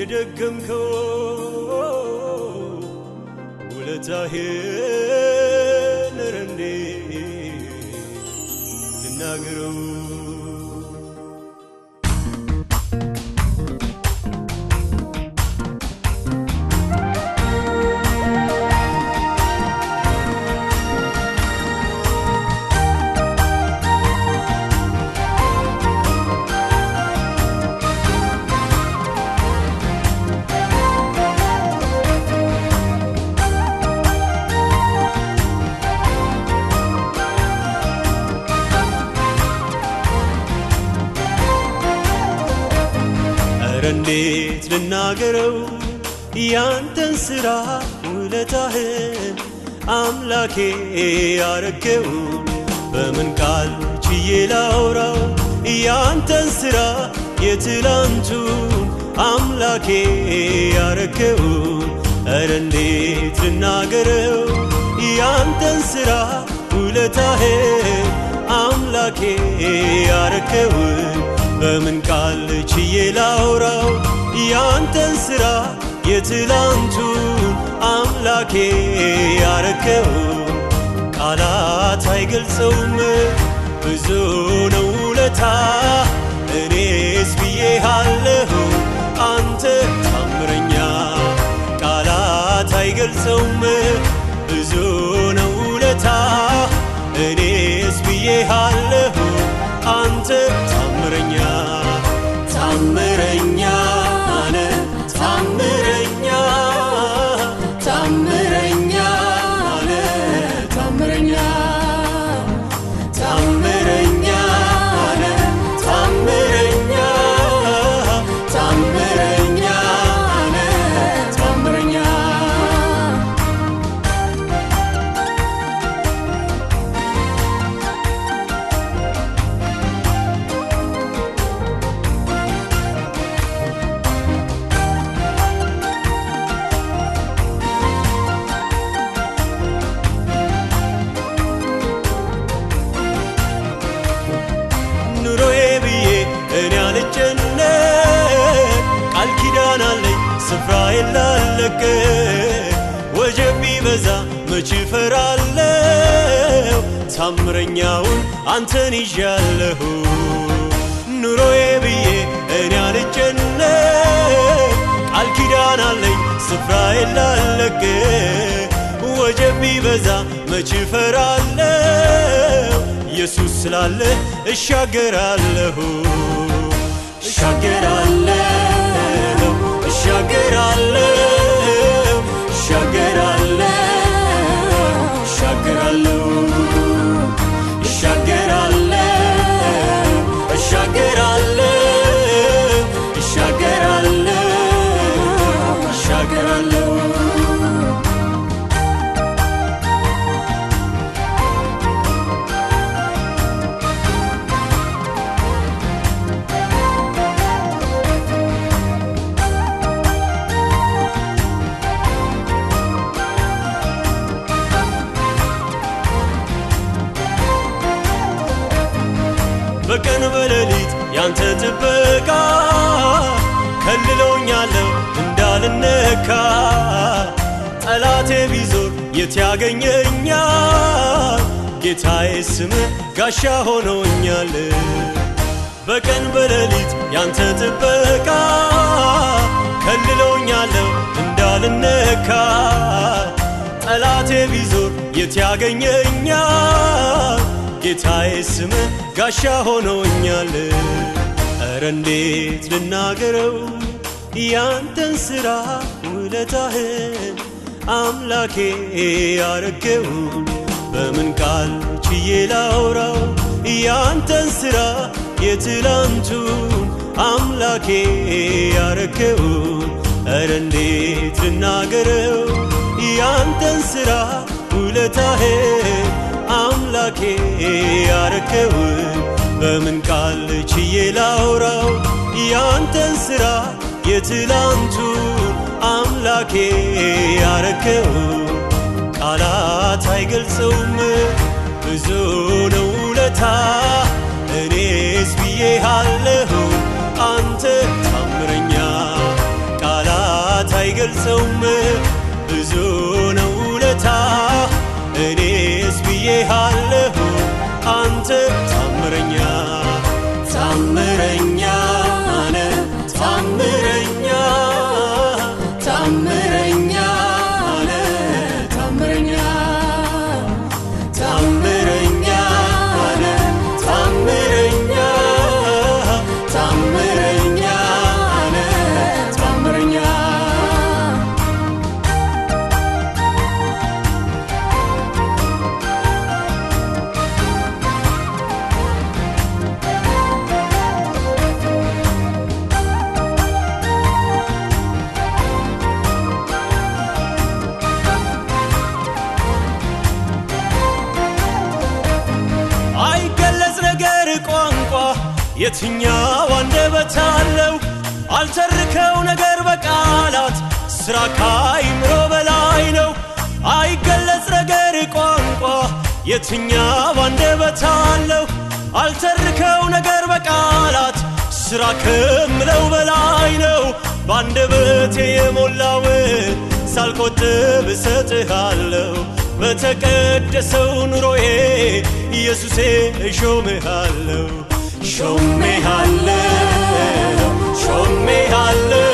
የደገምከው ውለታህን እንዴት ልናገረው ኧረ እንዴት ልናገረው? ያንተን ሥራ ውለታህን አምላኬ ያረገውን በምን ቃል ችዬ ላውራው ያንተን ሥራ የትላንቱን አምላኬ ያረገውን ኧረ እንዴት ልናገረው? ያንተን ሥራ ውለታህን አምላኬ ያረገውን በምን ቃል ችዬ ላውራው? ያንተን ሥራ የትላንቱን አምላኬ ያረከውን ቃላት አይገልጸውም ብዙ ነው ውለታ። እኔስ ብዬሃለሁ አንተ ታምረኛ። ቃላት አይገልጸውም ብዙ ነው ውለታ። እኔስ ብዬሃለሁ የላለቅ ወጀብ ቢበዛ መች እፈራለሁ? ታምረኛውን አንተን ይዣለሁ። ኑሮዬ ብዬ እኔ አልጨነቅ። ቃል ኪዳን አለኝ ስፍራ የላለቅ ወጀብ ቢበዛ መች እፈራለሁ? ኢየሱስ ስላለ እሻገራለሁ። እሻገራለሁ እሻገራለሁ እሻገራለሁ በቀን በሌሊት ያንተ ጥበቃ ጠላቴ ቢዞር የት ያገኘኛል? ጌታዬ ስም ጋሻ ሆኖኛል። በቀን በሌሊት ያንተ ጥበቃ ከልሎኛለሁ እንዳልነካ። ጠላቴ ቢዞር የት ያገኘኛል? ጌታዬ ስም ጋሻ ሆኖኛል። ኧረ እንዴት ልናገረው ያንተን ሥራ ውለታህን አምላኬ ያረገውን በምን ቃል ችዬ ላውራው? ያንተን ሥራ የትላንቱን አምላኬ ያረገውን ኧረ እንዴት ልናገረው? ያንተን ሥራ ውለታህን አምላኬ ያረከውን በምን ቃል ችዬ ላውራው? ያንተን ሥራ የትላንቱን አምላኬ ያረከውን ቃላት አይገልጸውም። ብዙ ነው ውለታ እኔስ ብዬሃለሁ። አንተ ታምረኛ አልገልጸውም ብዙ ነው ውለታ የትኛው አንደበት አለው? አልተርከው ነገር በቃላት ስራ ካይምሮ በላይ ነው። አይገለጽ ነገር ቋንቋ የትኛው አንደበት አለው? አልተርከው ነገር በቃላት ስራ ከምለው በላይ ነው። በአንደበቴ የሞላውን ሳልቆጥብ እሰጥሃለሁ በተቀደሰው ኑሮዬ ኢየሱሴ እሾምሃለሁ ሾሜ አለው ሾሜ አለው